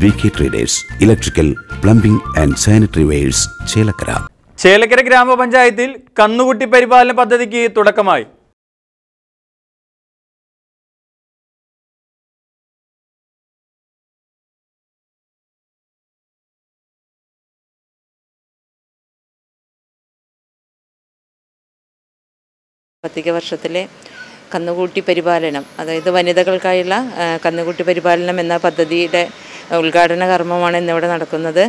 V K traders electrical plumbing and sanitary wares Chelakkara Chelakkara ഗ്രാമപഞ്ചായത്തിൽ കന്നുകുട്ടി പരിപാലന പദ്ധതിക്ക് തുടക്കമായി. സാമ്പത്തിക വർഷത്തിലെ കന്നുകൂട്ടി പരിപാലനം അതായത് വനിതകൾക്കായുള്ള കന്നുകൂട്ടി പരിപാലനം എന്ന പദ്ധതിയുടെ ഉദ്ഘാടന കർമ്മമാണ് ഇന്നിവിടെ നടക്കുന്നത്.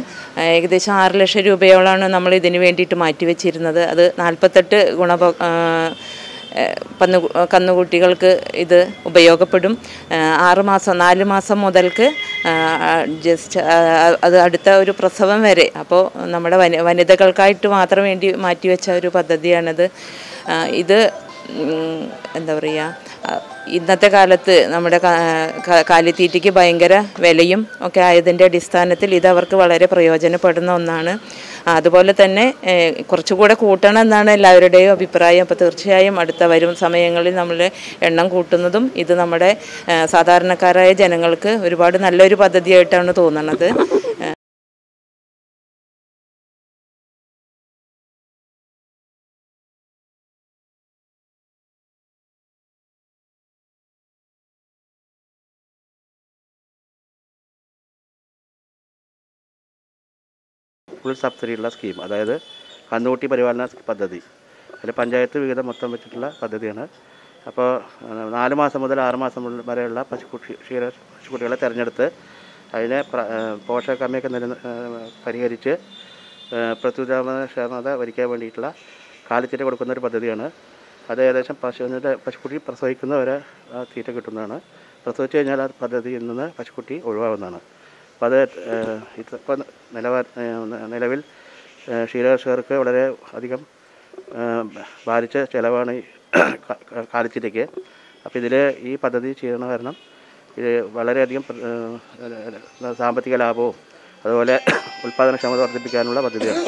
ഏകദേശം ആറ് ലക്ഷം രൂപയോളമാണ് നമ്മൾ ഇതിന് വേണ്ടിയിട്ട് മാറ്റിവെച്ചിരുന്നത്. അത് നാൽപ്പത്തെട്ട് ഗുണ പന്നു കന്നുകുട്ടികൾക്ക് ഇത് ഉപയോഗപ്പെടും. ആറുമാസം മാസം നാല് മാസം മുതൽക്ക് ജസ്റ്റ് അത് അടുത്ത ഒരു പ്രസവം വരെ. അപ്പോൾ നമ്മുടെ വനി വനിതകൾക്കായിട്ട് മാത്രം വേണ്ടി മാറ്റിവെച്ച ഒരു പദ്ധതിയാണിത്. ഇത് എന്താ പറയുക ഇന്നത്തെ കാലത്ത് നമ്മുടെ കാലിത്തീറ്റയ്ക്ക് ഭയങ്കര വിലയും ഒക്കെ ആയതിന്റെ അടിസ്ഥാനത്തിൽ ഇത് അവർക്ക് വളരെ പ്രയോജനപ്പെടുന്ന ഒന്നാണ്. അതുപോലെ തന്നെ കുറച്ചുകൂടെ കൂട്ടണം എന്നാണ് എല്ലാവരുടെയും അഭിപ്രായം. അപ്പോൾ തീർച്ചയായും അടുത്ത വരും സമയങ്ങളിൽ നമ്മൾ എണ്ണം കൂട്ടുന്നതും ഇത് നമ്മുടെ സാധാരണക്കാരായ ജനങ്ങൾക്ക് ഒരുപാട് നല്ലൊരു പദ്ധതിയായിട്ടാണ് തോന്നുന്നത് ഫുൾ സബ്സിഡിയുള്ള സ്കീം അതായത് കന്നുകൂട്ടി പരിപാലന പദ്ധതി. അതിൽ പഞ്ചായത്ത് വിഹിതം മൊത്തം വെച്ചിട്ടുള്ള പദ്ധതിയാണ്. അപ്പോൾ നാല് മാസം മുതൽ ആറ് മാസം വരെയുള്ള പശുക്കുട്ടി ക്ഷീര പശുക്കുട്ടികളെ തിരഞ്ഞെടുത്ത് അതിനെ പോഷകക്കമ്മിയൊക്കെ നില പരിഹരിച്ച് പ്രത്യുദാമക്ഷമത വരിക്കാൻ വേണ്ടിയിട്ടുള്ള കാലിത്തീറ്റ കൊടുക്കുന്ന ഒരു പദ്ധതിയാണ്. അത് ഏകദേശം പശുവിന്റെ പശുക്കുട്ടി പ്രസവിക്കുന്നവരെ തീറ്റ കിട്ടുന്നതാണ്. പ്രസവിച്ച് കഴിഞ്ഞാൽ ആ പദ്ധതിയിൽ നിന്ന് പശുക്കുട്ടി ഒഴിവാകുന്നതാണ്. അപ്പോൾ അത് ഇപ്പോൾ നിലവാ നിലവിൽ ക്ഷീരകർഷകർക്ക് വളരെ അധികം ബാധിച്ച ചിലവാണ് ഈ കാലിത്തീറ്റയ്ക്ക്. അപ്പോൾ ഇതിൽ ഈ പദ്ധതി ചെയ്യണ കാരണം ഇത് വളരെയധികം സാമ്പത്തിക ലാഭവും അതുപോലെ ഉൽപ്പാദനക്ഷമത വർദ്ധിപ്പിക്കാനുള്ള പദ്ധതിയാണ്.